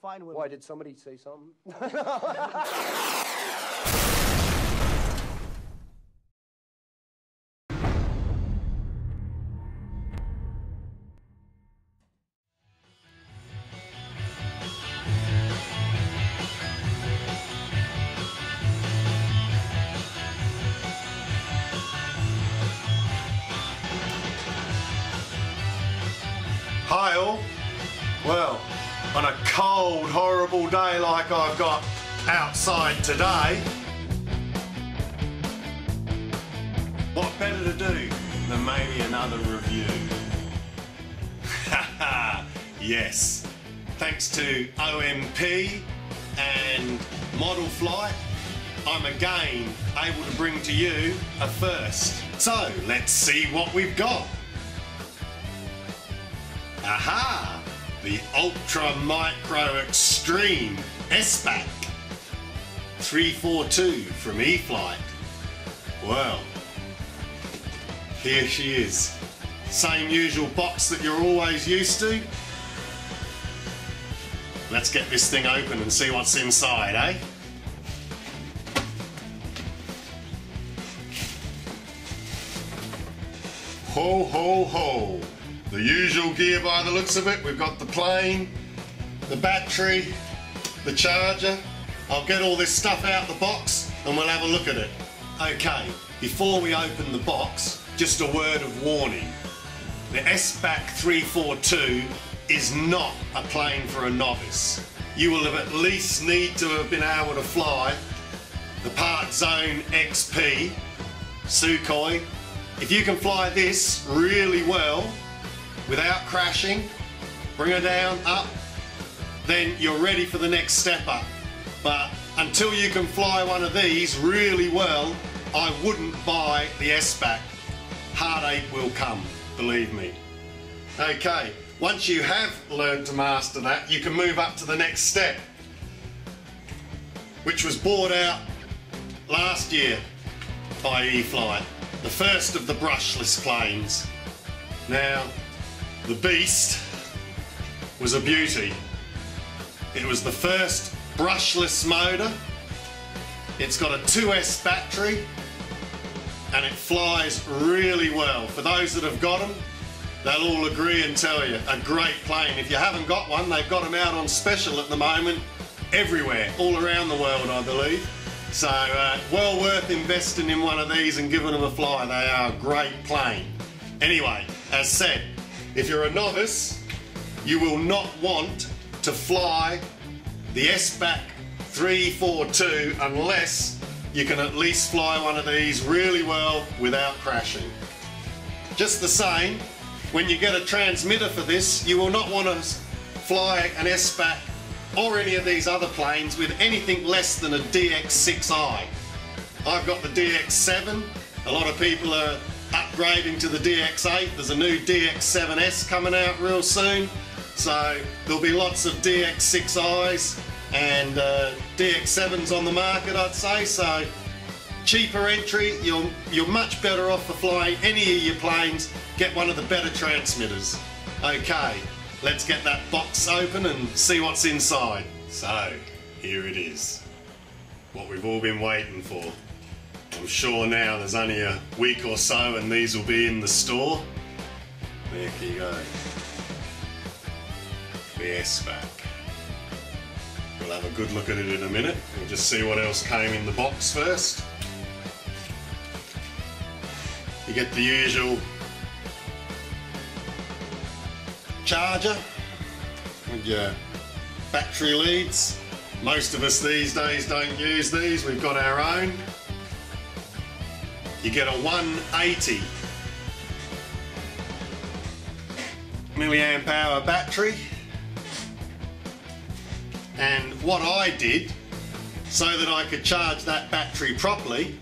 fine women. Why did somebody say something? Hi all. Well, on a cold, horrible day like I've got outside today, what better to do than maybe another review? yes, thanks to OMP and Model Flight, I'm again able to bring to you a first. So let's see what we've got. Aha! The Ultra Micro Extreme Sbach 342 from E-Flite. Well, here she is. Same usual box that you're always used to. Let's get this thing open and see what's inside, eh? Ho, ho, ho. The usual gear by the looks of it. We've got the plane, the battery, the charger. I'll get all this stuff out the box and we'll have a look at it. Okay, before we open the box, just a word of warning. The Sbach 342 is not a plane for a novice. You will have at least need to have been able to fly the Park Zone XP, Sukhoi. If you can fly this really well, without crashing, bring her down, up, then you're ready for the next step up. But until you can fly one of these really well, I wouldn't buy the Sbach. Heartache will come, believe me. Okay, once you have learned to master that, you can move up to the next step, which was bought out last year by E-Flite, the first of the brushless planes. Now, the Beast was a beauty. It was the first brushless motor. It's got a 2S battery and it flies really well. For those that have got them, they'll all agree and tell you, a great plane. If you haven't got one, they've got them out on special at the moment, everywhere, all around the world, I believe. So, uh, well worth investing in one of these and giving them a fly. They are a great plane. Anyway, as said, if you're a novice, you will not want to fly the Sbach 342 unless you can at least fly one of these really well without crashing. Just the same, when you get a transmitter for this, you will not want to fly an Sbach or any of these other planes with anything less than a DX6i. I've got the DX7, a lot of people are upgrading to the DX8. There's a new DX7S coming out real soon. So there'll be lots of DX6Is and uh, DX7s on the market, I'd say. So cheaper entry, you're, you're much better off for flying any of your planes. Get one of the better transmitters. Okay, let's get that box open and see what's inside. So, here it is. What we've all been waiting for. I'm sure now there's only a week or so and these will be in the store. There you go. The Sbach. We'll have a good look at it in a minute. We'll just see what else came in the box first. You get the usual charger with your battery leads. Most of us these days don't use these, we've got our own. You get a 180 milliamp hour battery. And what I did, so that I could charge that battery properly,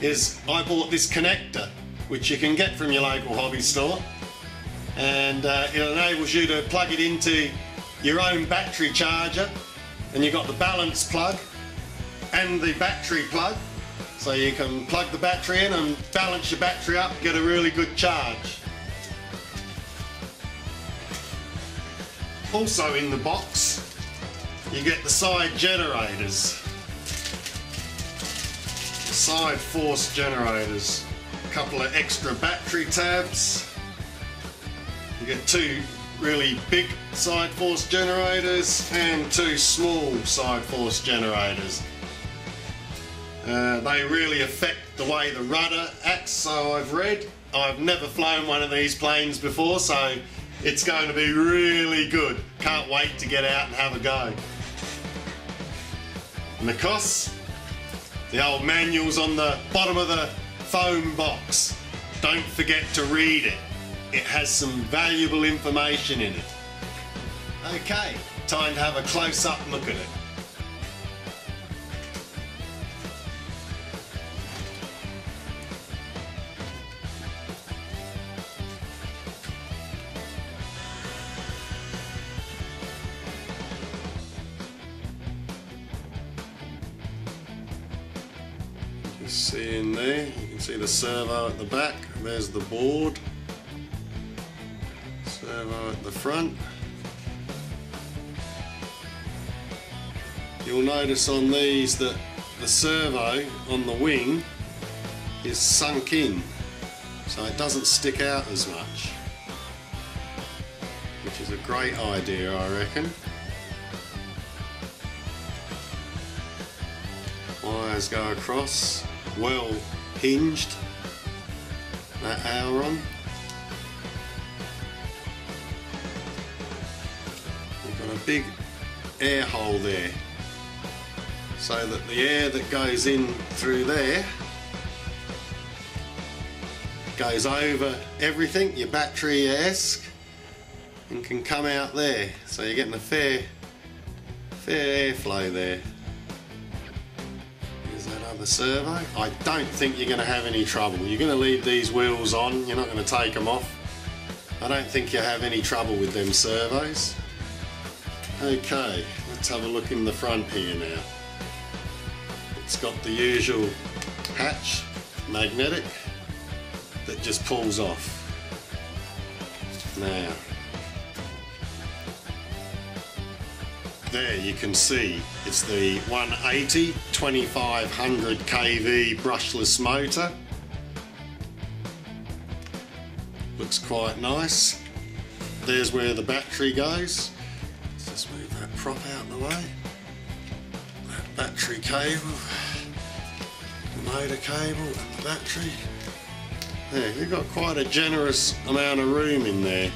is I bought this connector, which you can get from your local hobby store. And uh, it enables you to plug it into your own battery charger. And you've got the balance plug and the battery plug. So you can plug the battery in and balance your battery up, get a really good charge. Also in the box you get the side generators. The side force generators. A couple of extra battery tabs. You get two really big side force generators and two small side force generators. Uh, they really affect the way the rudder acts, so I've read. I've never flown one of these planes before, so it's going to be really good. Can't wait to get out and have a go. And of course, the old manual's on the bottom of the foam box. Don't forget to read it. It has some valuable information in it. Okay, time to have a close-up look at it. See in there, you can see the servo at the back, there's the board, servo at the front. You'll notice on these that the servo on the wing is sunk in, so it doesn't stick out as much, which is a great idea I reckon. Wires go across, well hinged, that aileron. We've got a big air hole there so that the air that goes in through there goes over everything, your battery-ESC, and can come out there. So you're getting a fair, fair airflow there. Servo. I don't think you're going to have any trouble. You're going to leave these wheels on, you're not going to take them off. I don't think you have any trouble with them servos. Okay, let's have a look in the front here now. It's got the usual hatch, magnetic, that just pulls off. Now, there you can see it's the 180 2500 kV brushless motor. Looks quite nice. There's where the battery goes. Let's just move that prop out of the way. That battery cable, the motor cable and the battery. There, you've got quite a generous amount of room in there.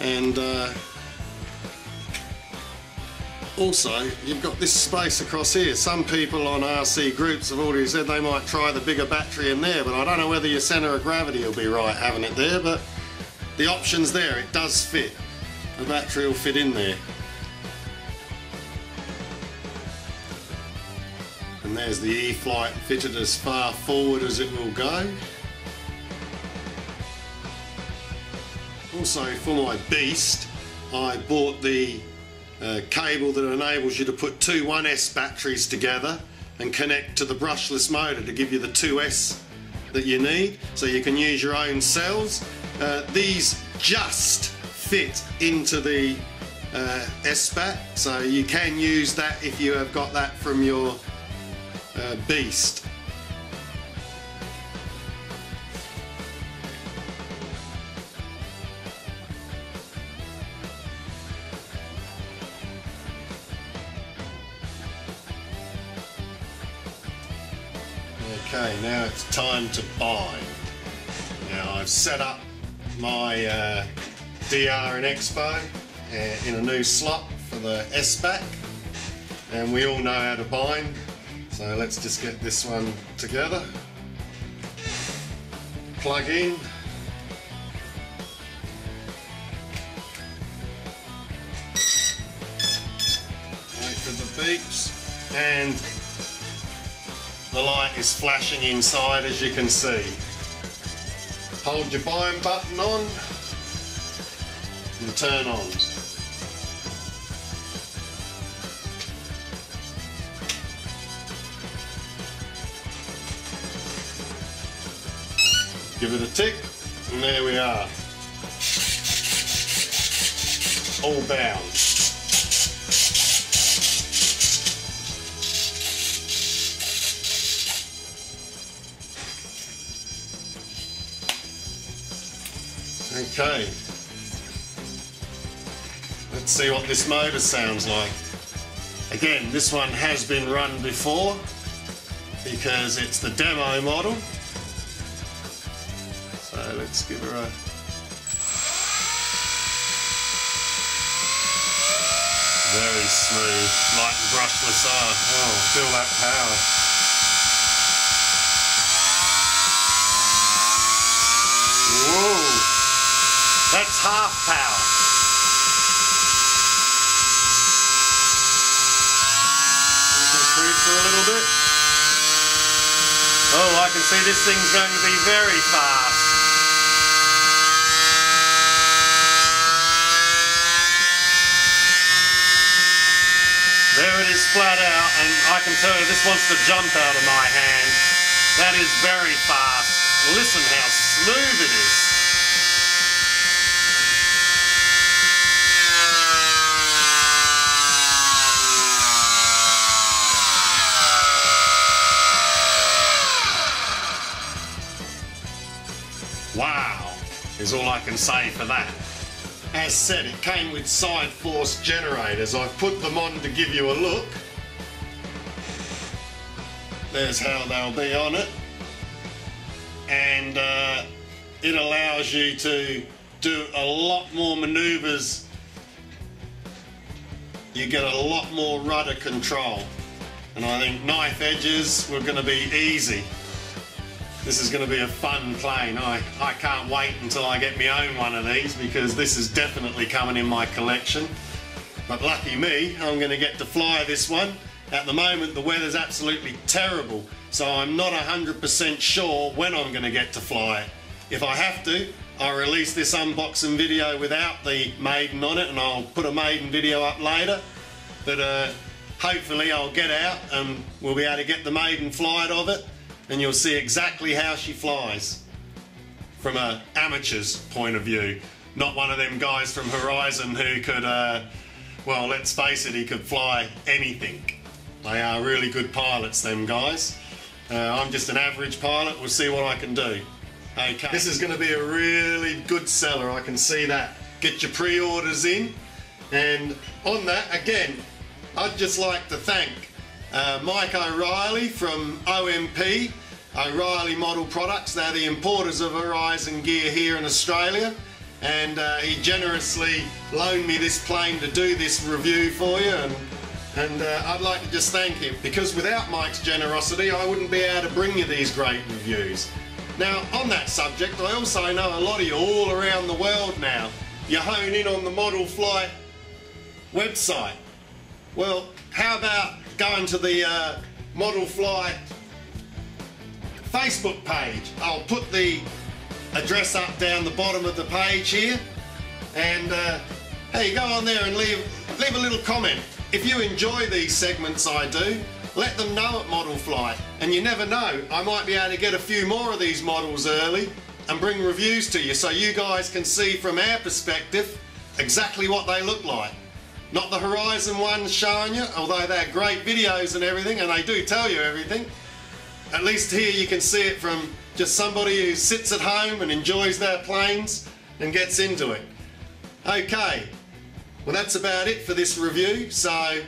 And uh, also, you've got this space across here. Some people on RC groups have already said they might try the bigger battery in there, but I don't know whether your centre of gravity will be right having it there, but the option's there, it does fit. The battery will fit in there. And there's the E-Flight fitted as far forward as it will go. Also for my Beast, I bought the cable that enables you to put two 1S batteries together and connect to the brushless motor to give you the 2S that you need so you can use your own cells. Uh, these just fit into the uh, Sbach so you can use that if you have got that from your uh, Beast. Okay, now it's time to bind. Now I've set up my uh, DR and Expo uh, in a new slot for the Sbach and we all know how to bind so let's just get this one together. Plug in. Wait for the beeps. And the light is flashing inside as you can see hold your bind button on and turn on Give it a tick, and there we are. All bound. Okay. Let's see what this motor sounds like. Again, this one has been run before because it's the demo model. So let's give her a very smooth, light brushless are. Oh, feel that power. Half power. for a little bit. Oh, I can see this thing's going to be very fast. There it is flat out, and I can tell you this wants to jump out of my hand. That is very fast. Listen how smooth it is. Wow, is all I can say for that. As said, it came with side force generators. I've put them on to give you a look. There's how they'll be on it. And uh, it allows you to do a lot more maneuvers. You get a lot more rudder control. And I think knife edges were going to be easy. This is going to be a fun plane. I, I can't wait until I get my own one of these because this is definitely coming in my collection. But lucky me, I'm going to get to fly this one. At the moment the weather's absolutely terrible so I'm not 100% sure when I'm going to get to fly it. If I have to, I'll release this unboxing video without the maiden on it and I'll put a maiden video up later. But uh, hopefully I'll get out and we'll be able to get the maiden flight of it and you'll see exactly how she flies from an amateur's point of view. Not one of them guys from Horizon who could, uh, well, let's face it, he could fly anything. They are really good pilots, them guys. Uh, I'm just an average pilot. We'll see what I can do. Okay. This is going to be a really good seller. I can see that. Get your pre-orders in. And on that, again, I'd just like to thank uh, Mike O'Reilly from OMP, O'Reilly Model Products. They're the importers of Horizon gear here in Australia. And uh, he generously loaned me this plane to do this review for you. And, and uh, I'd like to just thank him because without Mike's generosity, I wouldn't be able to bring you these great reviews. Now, on that subject, I also know a lot of you all around the world now. You hone in on the Model Flight website. Well, how about going to the uh, Model Flight Facebook page. I'll put the address up down the bottom of the page here. And uh, hey go on there and leave leave a little comment. If you enjoy these segments I do let them know at Model Flight. And you never know I might be able to get a few more of these models early and bring reviews to you so you guys can see from our perspective exactly what they look like not the Horizon ones showing you, although they're great videos and everything, and they do tell you everything. At least here you can see it from just somebody who sits at home and enjoys their planes and gets into it. Okay, well that's about it for this review, so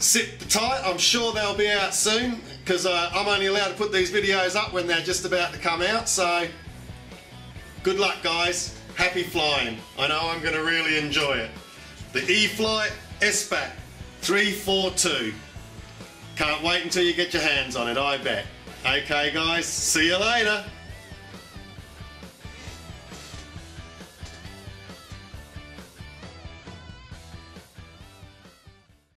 sit tight, I'm sure they'll be out soon, because uh, I'm only allowed to put these videos up when they're just about to come out, so good luck guys, happy flying. I know I'm going to really enjoy it. The E-flite Sbach 342. Can't wait until you get your hands on it, I bet. Okay guys, see you later.